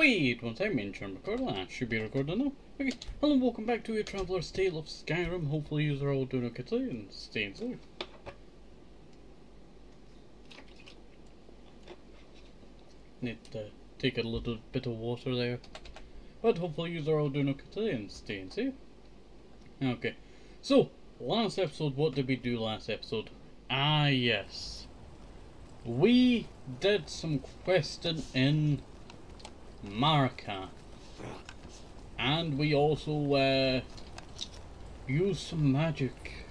Wait, one time mention record that should be recorded now. Okay, hello and welcome back to your Traveler's Tale of Skyrim. Hopefully you are all doing okay today and staying safe. Need to take a little bit of water there. But hopefully you are all doing okay today and staying safe. Okay, so last episode, what did we do last episode? Ah yes. We did some questing in Marika. And we also uh, used some magic.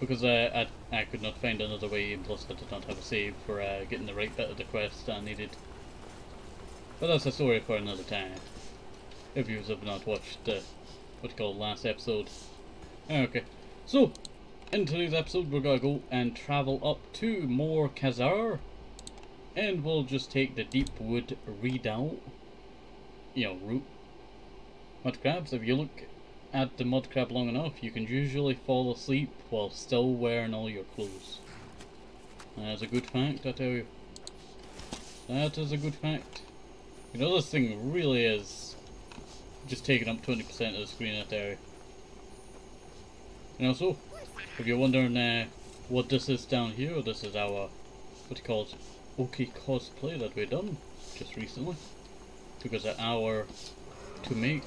Because uh, I, I could not find another way, and plus I did not have a save for uh, getting the right bit of the quest I needed. But that's a story for another time. If you have not watched the, what you call last episode. Okay, so, in today's episode we're gonna go and travel up to Mor Khazgur. And we'll just take the deep wood redoubt, you know, route. Mud crabs, if you look at the mud crab long enough, you can usually fall asleep while still wearing all your clothes. That's a good fact, I tell you. That is a good fact. You know, this thing really is just taking up 20% of the screen, I tell you. And also, if you're wondering uh, what this is down here, this is our, what do you call it, Oki cosplay that we done just recently. Took us an hour to make.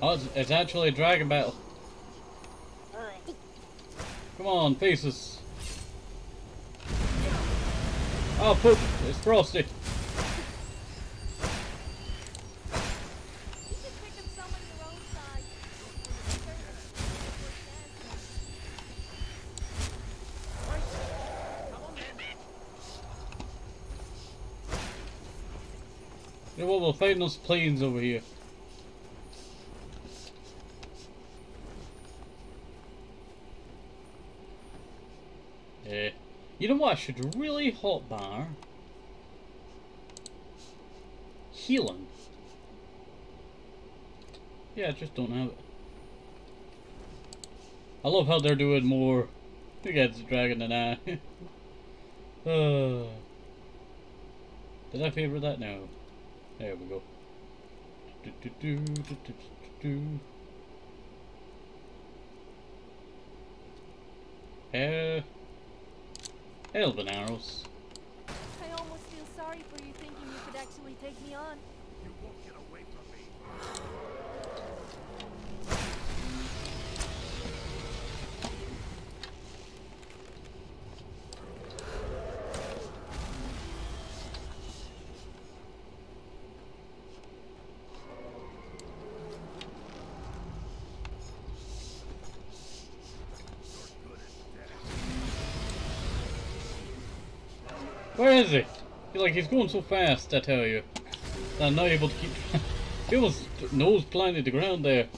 Oh, it's, it's actually a dragon battle. Come on, faces. Oh, poop! It's Frosty. We'll find those planes over here. Yeah. You know what I should really hotbar? Healing. Yeah, I just don't have it. I love how they're doing more against the dragon than I. uh, did I favor that? No. There we go. Do, do, do, do, do, do, do. Uh, Elven arrows. I almost feel sorry for you thinking you could actually take me on. Where is he? He's like he's going so fast, I tell you. I'm not able to keep. he was nose planted the ground there.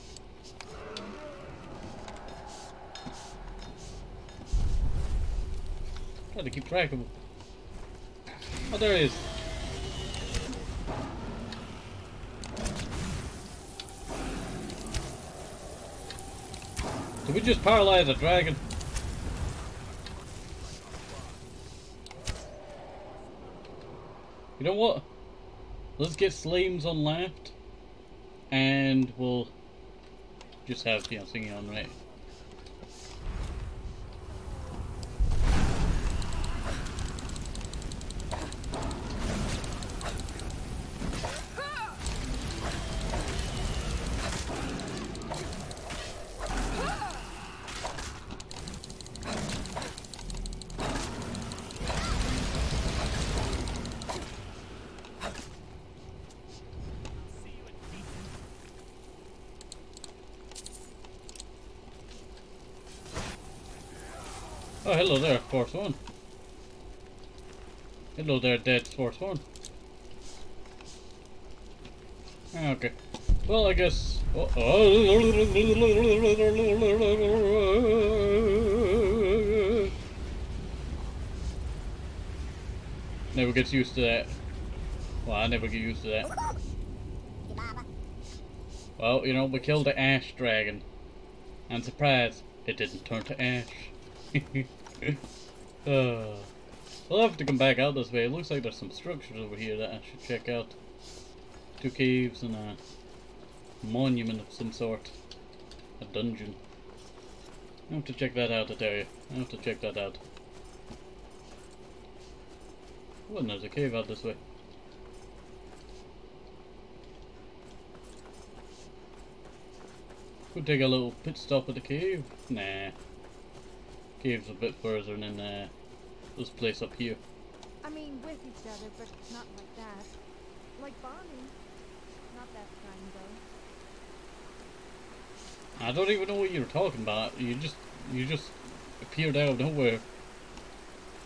Try to keep track of him. Oh, there he is. Did we just paralyze a dragon? You know what? Let's get Slimes on left. And we'll just have, know, singing on right. Oh, hello there, Force One. Hello there, dead Force One. Ah, Okay. Well, I guess. Oh, oh. Never gets used to that. Well, I never get used to that. Well, you know, we killed the ash dragon. And surprise, it didn't turn to ash. Uh, I'll have to come back out this way. It looks like there's some structures over here that I should check out. Two caves and a monument of some sort. A dungeon. I have to check that out, I tell you. I have to check that out. Oh, and there's a cave out this way. Could take a little pit stop at the cave. Nah. Cave's a bit further than uh, this place up here. I mean, with each other, but not like that. Like bonding. Not that kind, though. I don't even know what you were talking about. You just you just appeared out of nowhere.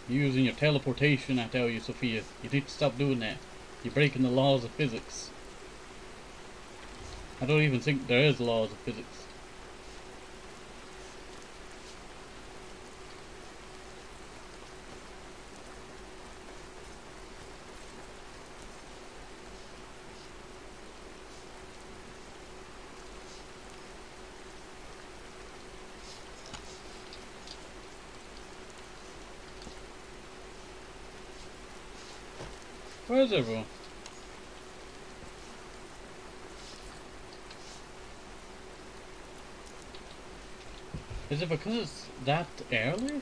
Using your teleportation, I tell you, Sophia. You need to stop doing that. You're breaking the laws of physics. I don't even think there is laws of physics. Everyone? Is it because it's that early?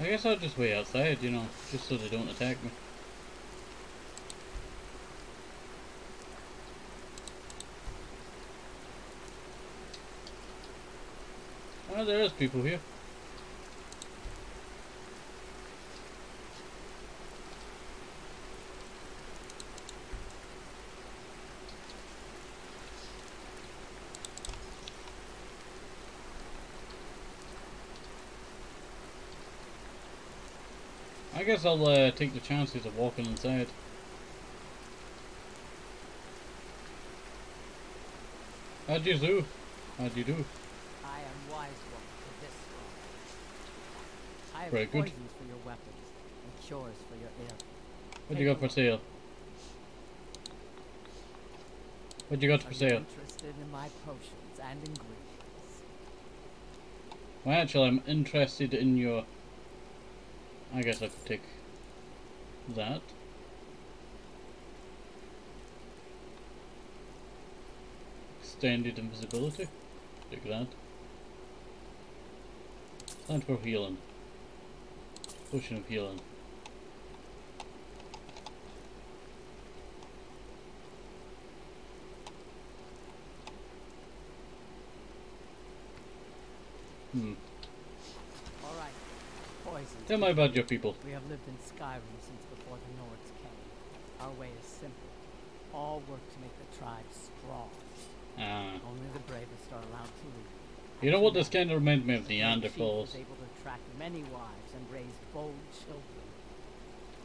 I guess I'll just wait outside, you know, just so they don't attack me. There is people here. I guess I'll uh, take the chances of walking inside. How'd you do? How'd you do? I am wise one for this strong. I have Very good. poisons for your weapons and for your ill. What you got for sale? What you got for sale? interested in my potions and ingredients? Well, actually, I'm interested in your. I guess I could take that. Extended invisibility. Take that. Time for healing. Potion of healing. Hmm. Alright. Poisons. Tell me about your people. We have lived in Skyrim since before the Nords came. Our way is simple. All work to make the tribe strong. Ah. Only the bravest are allowed to lead. You know what this kind of reminds me of Neanderthals. able to attract many wives and raise bold children.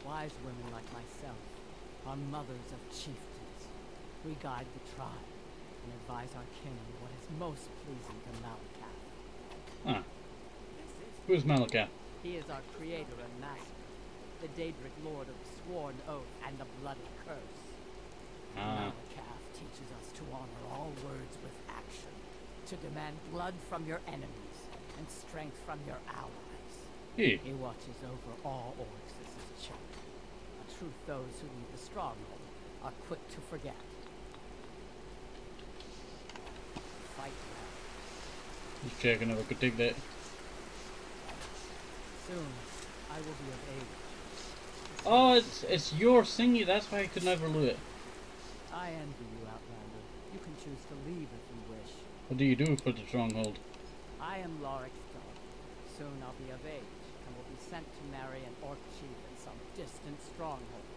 Wise women like myself are mothers of chieftains. We guide the tribe and advise our kin on what is most pleasing to Malacath. Ah. Who's Malaka? He is our creator and master, the Daedric lord of the sworn oath and the bloody curse. Ah. Malacath teaches us to honor all words with to demand blood from your enemies and strength from your allies. Hey. He watches over all orcs as his child. a truth those who leave the stronghold are quick to forget. Fight well. Just checking if I could take that. Soon, I will be of age. Oh, it's it's your thingy. That's why I could never loot it. I envy you, Outlander. You can choose to leave if you wish. What do you do for the stronghold? I am Larak's daughter. Soon I'll be of age and will be sent to marry an orc chief in some distant stronghold.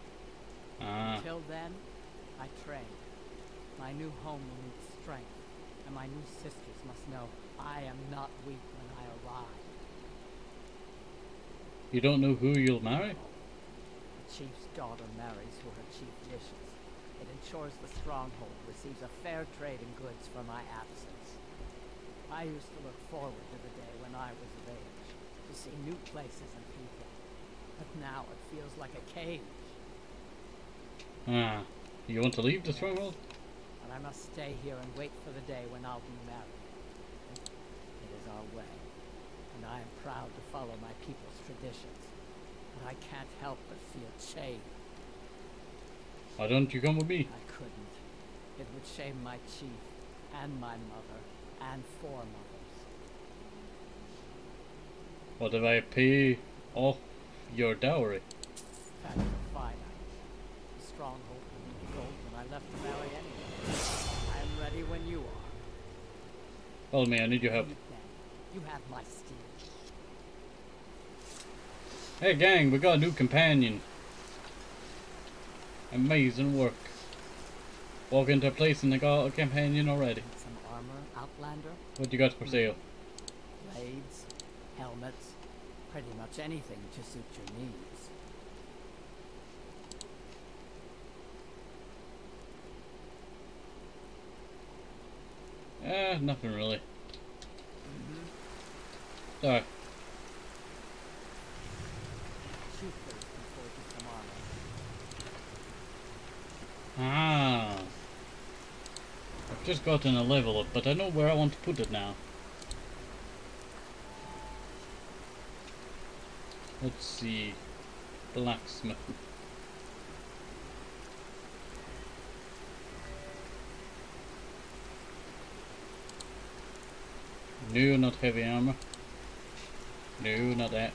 Ah. Till then, I train. My new home will need strength, and my new sisters must know I am not weak when I arrive. You don't know who you'll marry? The chief's daughter marries who her chief wishes. It ensures the stronghold receives a fair trade in goods for my absence. I used to look forward to the day when I was of age, to see new places and people. But now it feels like a cage. Ah. You want to leave the stronghold? And I must stay here and wait for the day when I'll be married. It is our way, and I am proud to follow my people's traditions. But I can't help but feel shame. Why don't you come with me? I couldn't. It would shame my chief, and my mother, and four mothers. What if I pay off your dowry? Are finite. The stronghold gold when I left to marry anyway. I am ready when you are. Follow me, I need your help. You have my steel. Hey gang, we got a new companion. Amazing work. Walk into a place and they got a companion already. Outlander, What you got for sale? blades, helmets, pretty much anything to suit your needs. Eh, nothing really. Sorry. Shoot first before you some armor. Ah. I've just gotten a level up, but I know where I want to put it now. Let's see. Blacksmith. No, not heavy armor. No, not that.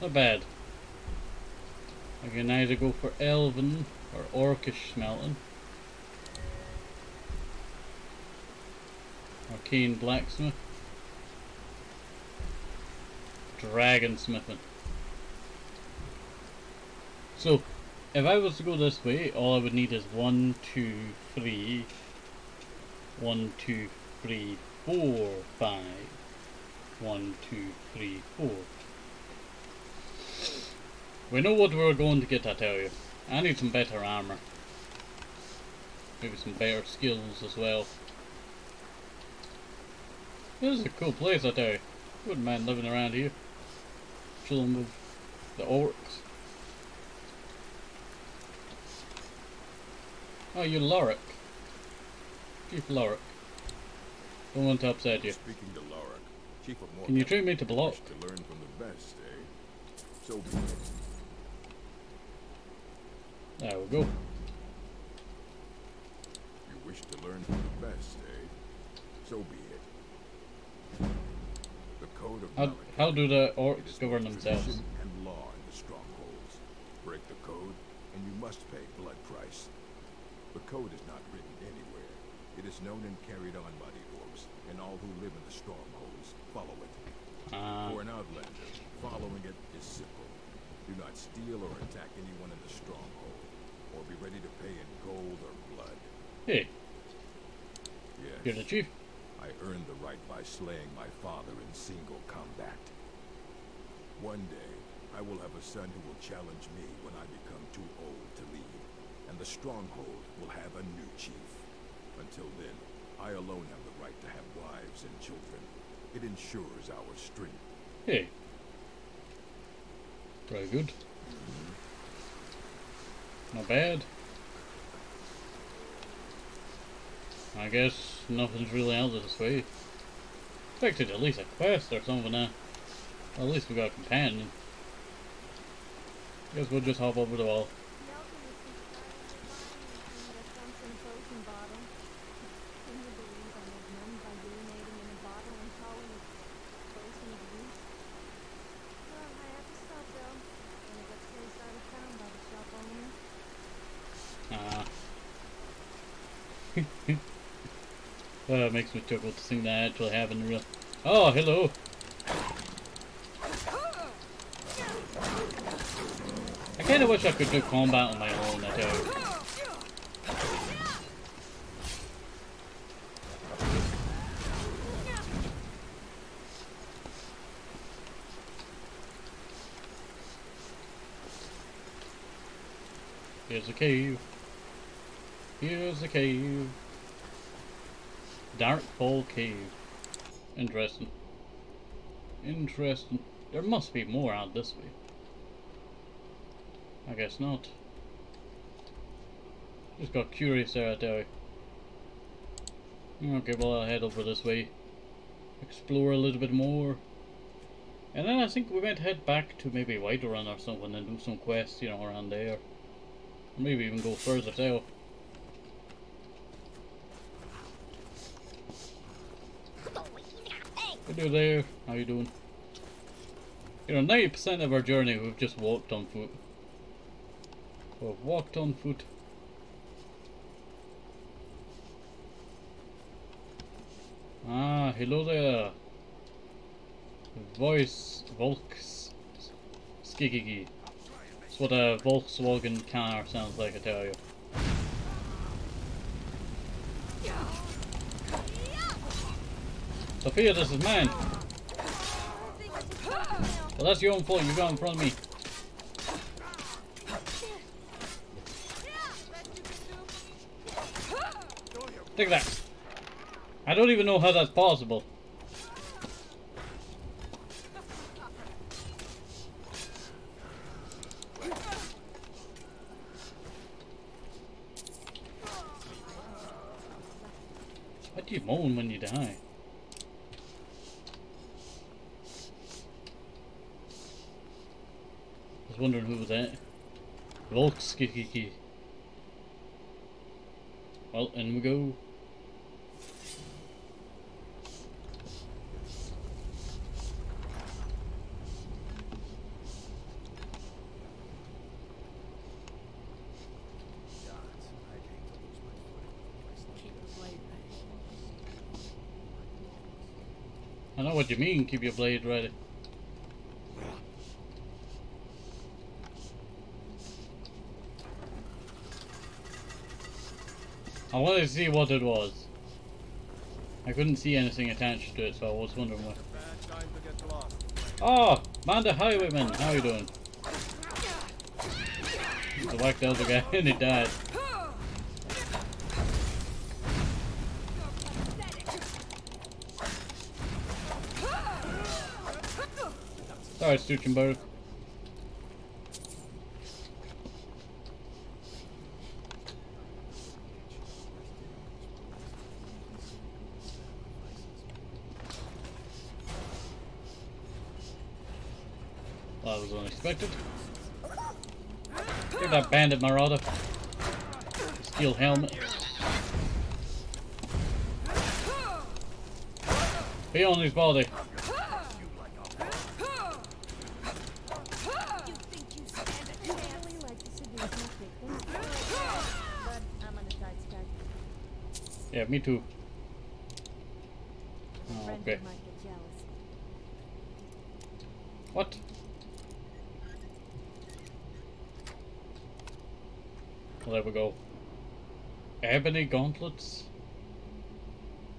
Not bad. I can either go for Elven or Orcish smelting. Arcane blacksmith. Dragon smithing. So, if I was to go this way, all I would need is one, two, three, one, two, three, four, five. One, two, three, four. We know what we're going to get, I tell you. I need some better armor. Maybe some better skills as well. This is a cool place, I tell you. Wouldn't mind living around here. Chilling with the orcs. Oh, you're Larak. Chief Larak. Don't want to upset you. Speaking to Larak, Chief of. Can you treat me to block? to learn from the best, eh? So. There we go. You wish to learn from the best, eh? So be it. The code of How, how do the orcs govern themselves? and law in the strongholds. Break the code, and you must pay blood price. The code is not written anywhere. It is known and carried on by the orcs, and all who live in the strongholds follow it. Ah, For an outlander, following it is simple. Do not steal or attack anyone in the stronghold, or be ready to pay in gold or blood. hey, Yes, you're the chief. I earned the right by slaying my father in single combat. One day, I will have a son who will challenge me when I become too old to lead, and the stronghold will have a new chief. Until then, I alone have the right to have wives and children. It ensures our strength. Hey. Very good. Mm-hmm. Not bad. I guess nothing's really out of this way. Expected at least a quest or something now. Well, at least we got a companion. Guess we'll just hop over the wall. The alchemist is trying to find the Thompson potion bottle. Can you believe I made money by urinating in a bottle and calling it potion of use? Well, I have to stop though. When it gets traced out of town by the shop owner. Ah. Uh, it makes me chuckle to think that actually happened in real. Oh, hello. I kind of wish I could do combat on my own. I you. Here's a cave. Here's the cave. Darkfall Cave. Interesting. Interesting. There must be more out this way. I guess not. Just got curious there, I tell you. Okay, well I'll head over this way. Explore a little bit more. And then I think we might head back to maybe Whiterun or something and do some quests, you know, around there. Maybe even go further south. Hello there, how you doing? You know, 90% of our journey we've just walked on foot. We've walked on foot. Ah, hello there. Voice Volks Skigigi. That's what a Volkswagen car sounds like, I tell you. Sophia, this is mine. Well, that's your own fault. You got in front of me. Take that. I don't even know how that's possible. Why do you moan when you die? Was wondering who was that. Volkskiki. Well, in we go. I know what you mean, keep your blade ready. I wanted to see what it was. I couldn't see anything attached to it, so I was wondering what. Oh, Manda Highwayman, how are you doing? So whacked the other guy and he died. Sorry, Stuchenberg. That was unexpected. Get that bandit marauder. Steel helmet. Be on his body. Yeah, me too. stand a chance? I really like to seduce my victims. But I'm on a tight schedule. Yeah, me too. A Oh, friend okay. might get jealous. What? Well, there we go. Ebony gauntlets?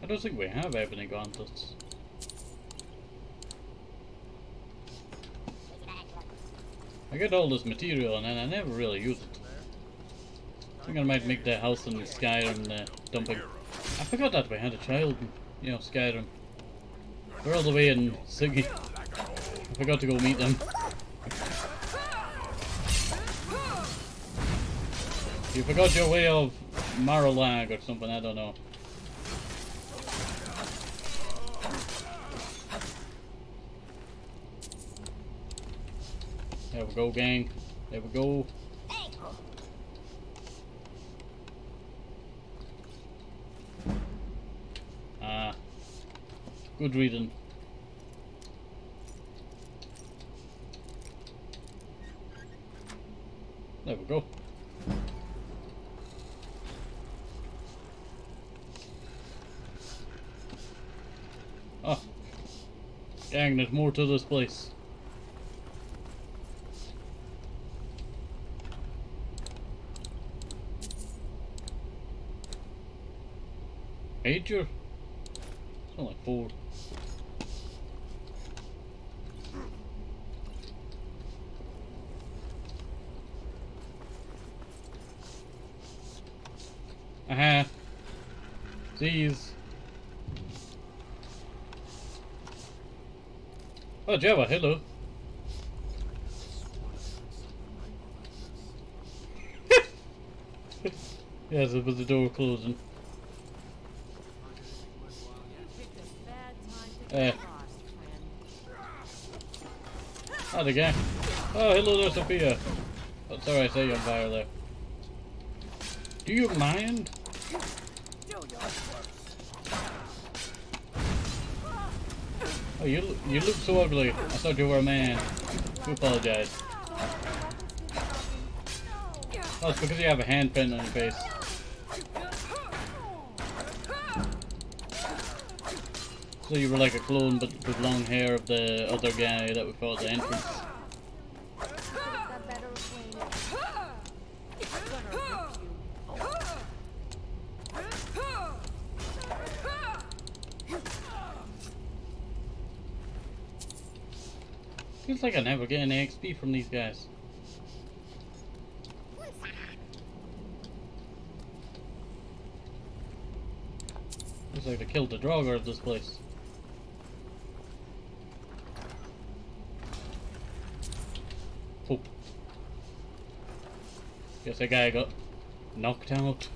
I don't think we have ebony gauntlets. I get all this material and then I never really use it. I think I might make the house in Skyrim uh, dumping. I forgot that we had a child in, you know, Skyrim. We're all the way in Siggy. I forgot to go meet them. You forgot your way of Maralag or something, I don't know. There we go, gang. There we go. Ah. Good reading. There we go. Oh. Dang, there's more to this place. Major? It's only four. Uh-huh. Aha. Jeez. Oh, Java, hello. yes, it was the door closing. Eh. friend. Ah, the guy. Oh, hello there, Sophia. Oh, sorry, I say you fire there. Do you mind? Oh, you you look so ugly. I thought you were a man. Do apologize. Oh, it's because you have a hand pin on your face. So you were like a clone, but with long hair of the other guy that we fought at the entrance. Got better acquainted. I'm gonna rip you. Feels like I never get XP from these guys. Looks like they killed the Draugr of this place. Oh. Guess that guy got knocked out.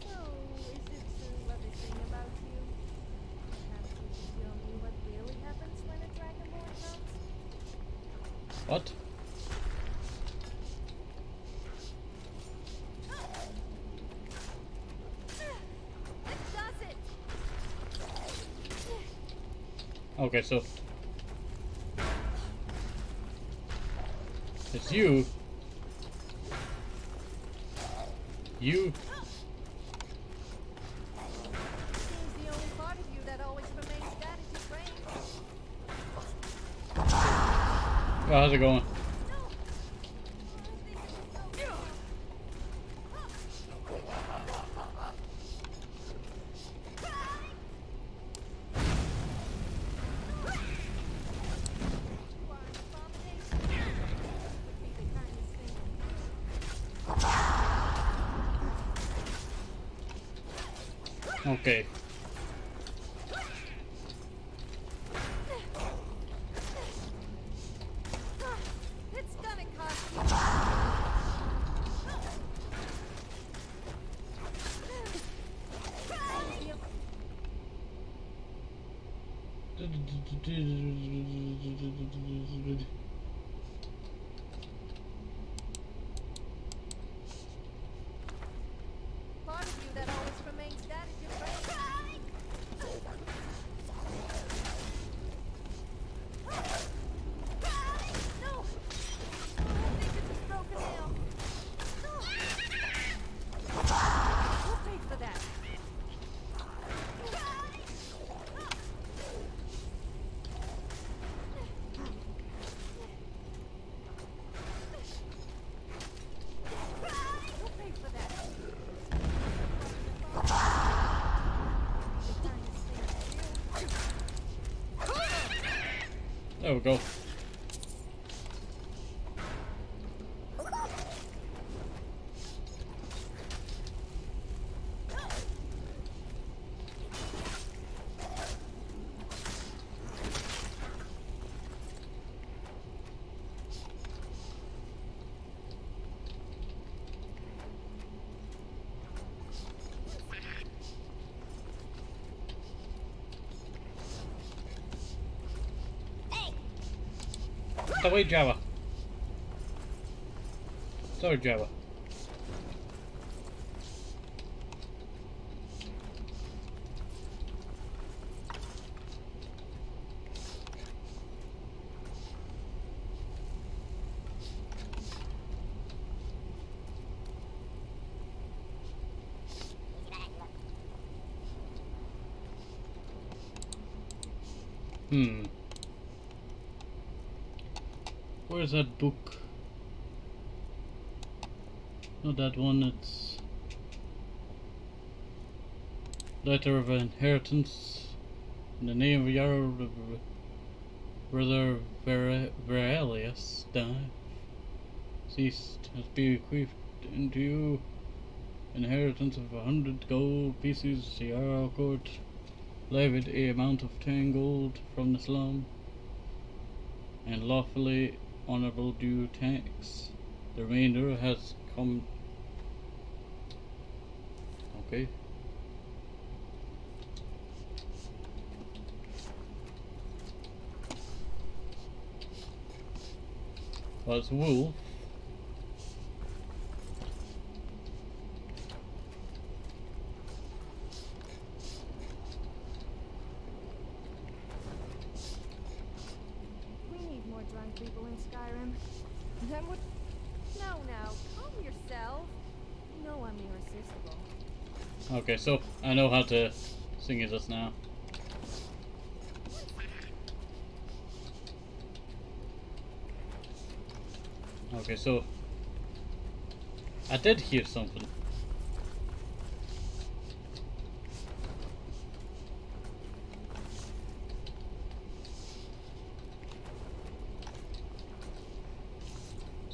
So, is it true everything about you? Perhaps you could tell me what really happens when a Dragonborn comes? What? It does it! Okay, so it's you. You. Seems the only part of you that always remains that is your brain. Oh, how's it going? No! I think it was You are an abomination. Would be the kindest thing to do. Okay. It's gonna cost you. Part of you that always remains that is your brain. No! Oh, I think it was broken now. Who paid for that? Who paid for that? The kindest thing to do. There we go. Oh, wait, Java. Sorry, Java. Hmm. Where's that book? Not that one, it's Letter of Inheritance. In the name of your brother Ver- Verelius, die. Ceased has bequeathed into you inheritance of a hundred gold pieces. Jarl court levied a amount of ten gold from the slum and lawfully honorable due tax. The remainder has come. Okay. It's wolf. We need more drunk people Then? No, now, calm yourself. You know I'm irresistible. Okay, so I know how to sing it just now. Okay, so I did hear something.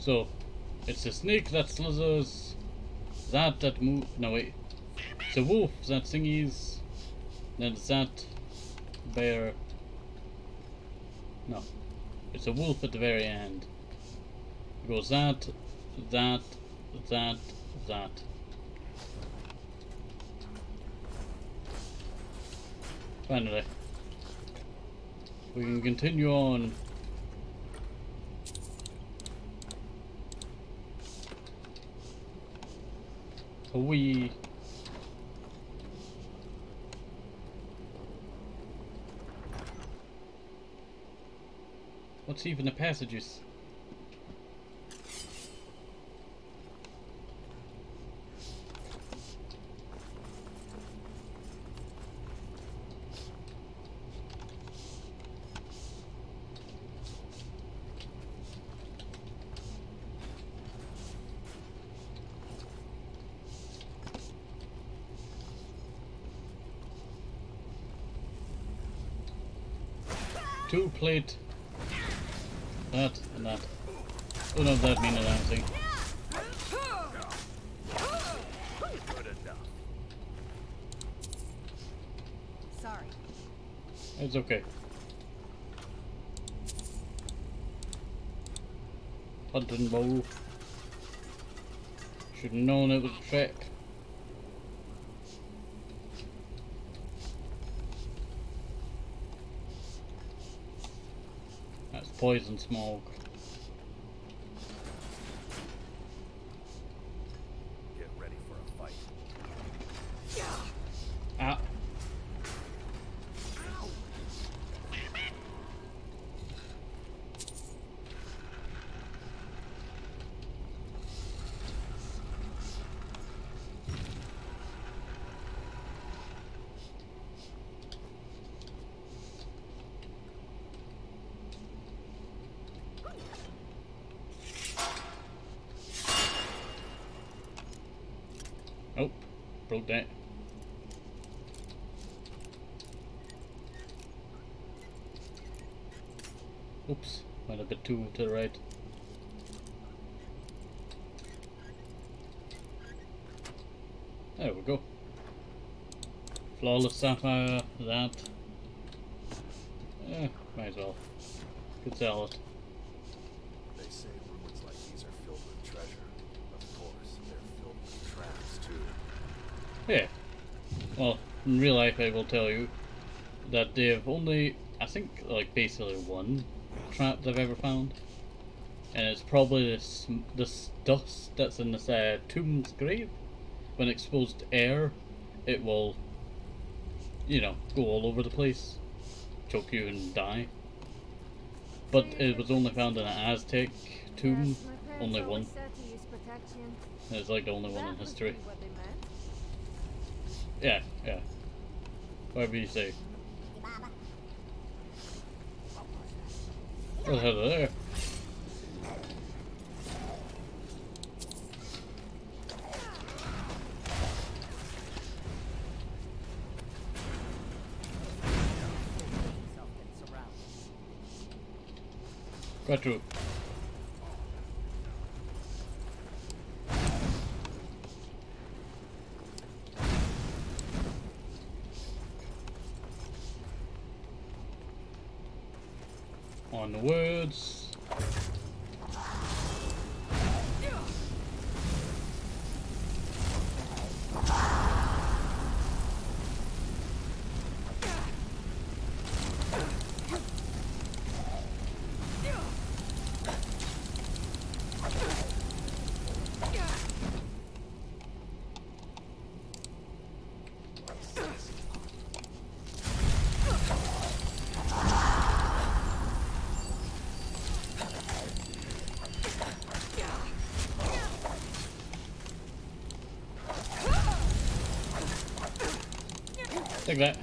So, it's a snake that slithers, that that move. No wait, it's a wolf that thingies, then it's that bear. No, it's a wolf at the very end. It goes that, that, that, that. Finally, we can continue on. We. What's even the passages? Two. That and that. Know if that means anything. Sorry. It's okay. Hunting bow. Should have known it was a trap. That's poison smoke. Get ready for a fight. Ah. Oh, broke that. Oops, went a bit too to the right. There we go. Flawless sapphire, that. Eh, might as well. Could sell it. They say ruins like these are filled with treasure. Of course, they're filled with traps too. Yeah. Well, in real life, I will tell you that they've only, I think, like basically one trap they've ever found, and it's probably this this dust that's in this uh, tomb's grave. When exposed to air, it will, you know, go all over the place, choke you and die. But it was only found in an Aztec tomb, yes, only one. said to use protection. and It's like the only one in history. be what they meant. Yeah, yeah. Whatever you say. What the hell is there? Right through. On the words. Take that.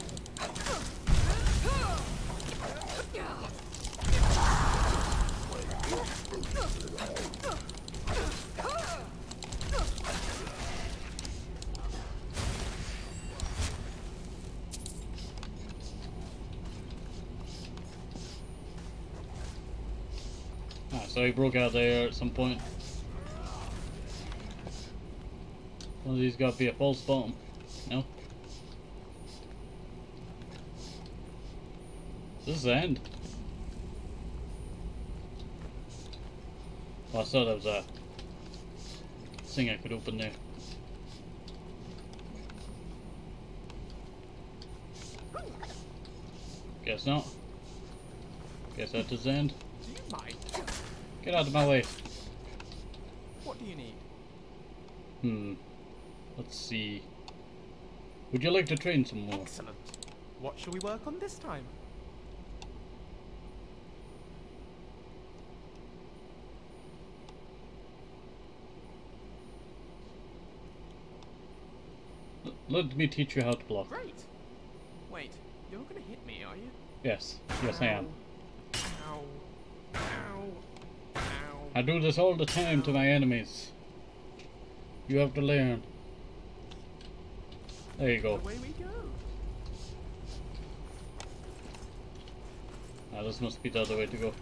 Ah, so he broke out there at some point. One of these got to be a false bomb. No? This is the end. Well, I thought there was a thing I could open there. Guess not. Guess that is the end. Do you mind? Get out of my way. What do you need? Hmm. Let's see. Would you like to train some more? Excellent. What shall we work on this time? Let me teach you how to block. Great. Wait, you're not gonna hit me, are you? Yes, yes I am. Ow. Ow. Ow. I do this all the time to my enemies. You have to learn. There you go. Away we go. Ah, this must be the other way to go.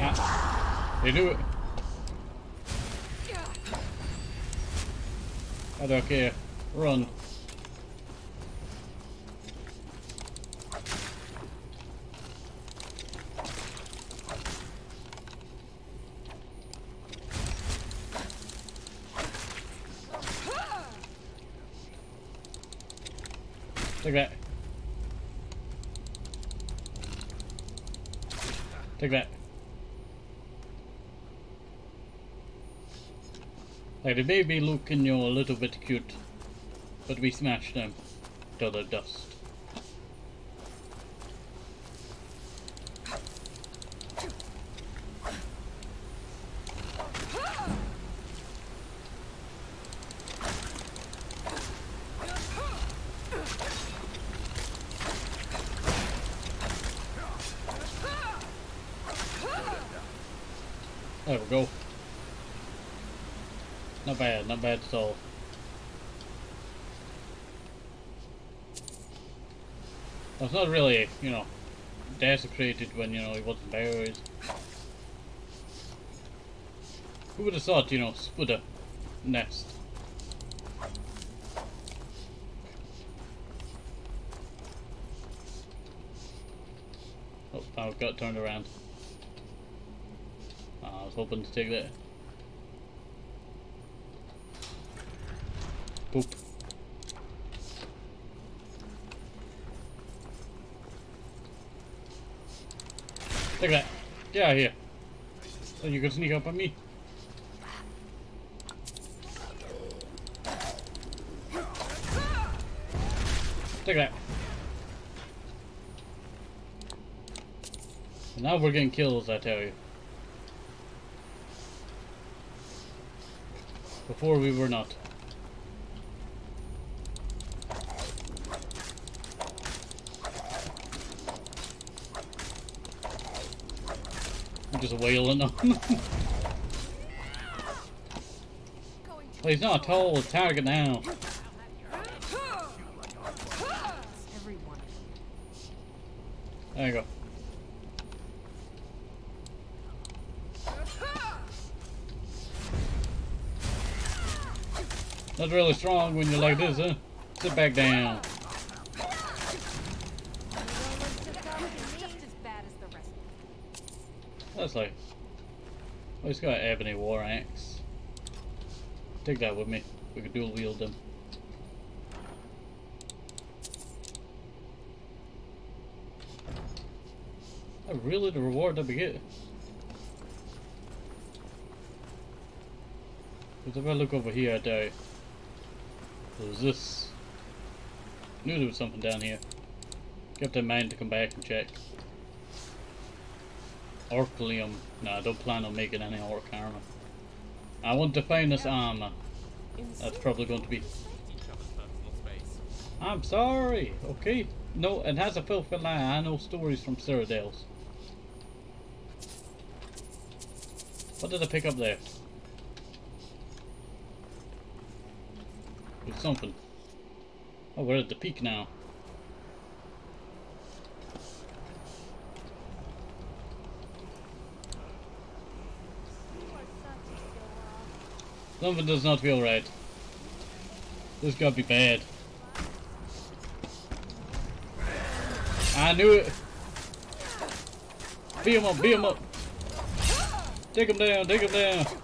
Ah, they do it. I don't care. Run. Take that. Take that. Like they baby looking you a little bit cute, but we smashed them to the dust. There we go. Not bad, not bad at all. It's not really, you know, desecrated when, you know, he wasn't buried. Who would have thought, you know, split a nest? Oh, I've got turned around. Ah, I was hoping to take that. Poop. Take that. Get out of here. So you can sneak up on me. Take that. Now we're getting kills, I tell you. Before we were not. just wailing on him. well, he's not a tall target now. There you go. That's really strong when you're like this, huh? Sit back down. That's like. Oh, he's got an ebony war axe. Take that with me. We could dual wield them. Really the reward that we get. Because if I look over here, I die. There's this. Knew there was something down here. Kept in mind to come back and check. Orichalcum. No, I don't plan on making any orc armor. I want to find this armor. That's probably going to be. I'm sorry, okay? No, it has a filthy lie. I know stories from Cyrodiils. What did I pick up there? There's something. Oh, we're at the peak now. You are such a show-off. Something does not feel right. This gotta be bad. I knew it. Beat him up, beat him up. Take him down, take him down. To.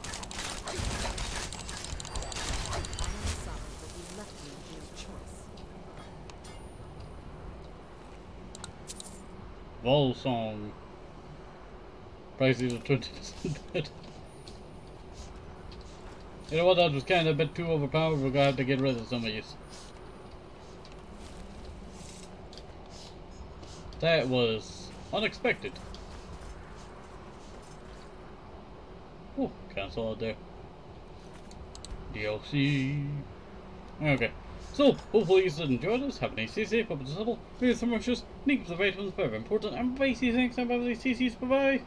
Volsung. Prices of 20% better. You know what, that was kind of a bit too overpowered. We're gonna have to get rid of some of these. That was unexpected. Oh, cancel out there. DLC. Okay. So, hopefully you did enjoy this. Have a nice day, safe, hope it's simple. Maybe some rushes, needs of items, very important. And bye, see you next time. Bye bye.